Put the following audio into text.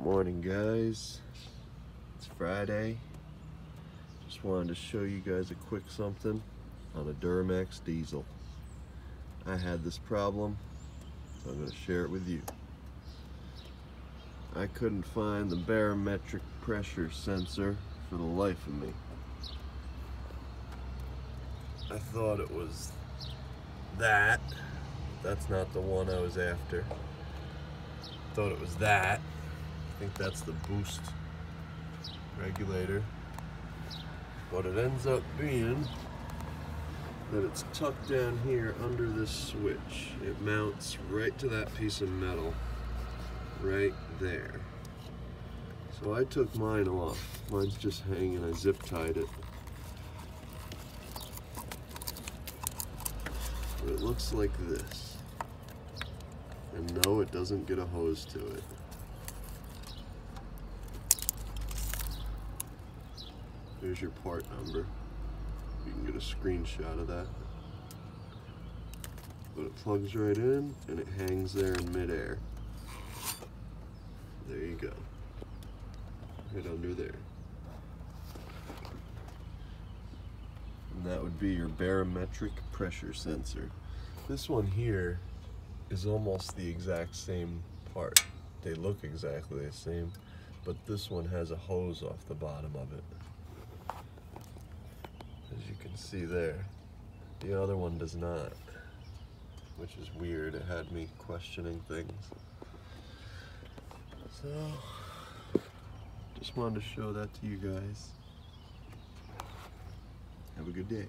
Morning guys, it's Friday. Just wanted to show you guys a quick something on a Duramax diesel. I had this problem, so I'm to share it with you. I couldn't find the barometric pressure sensor for the life of me. I thought it was that. That's not the one I was after. Thought it was that. Think that's the boost regulator. But it ends up being that it's tucked down here under this switch. It mounts right to that piece of metal right there. So I took mine off. Mine's just hanging, I zip tied it. But it looks like this. And no, it doesn't get a hose to it. Here's your part number. You can get a screenshot of that. But it plugs right in and it hangs there in midair. There you go. Right under there. And that would be your barometric pressure sensor. This one here is almost the exact same part. They look exactly the same, but this one has a hose off the bottom of it. Can see there. The other one does not, which is weird. It had me questioning things. So, just wanted to show that to you guys. Have a good day.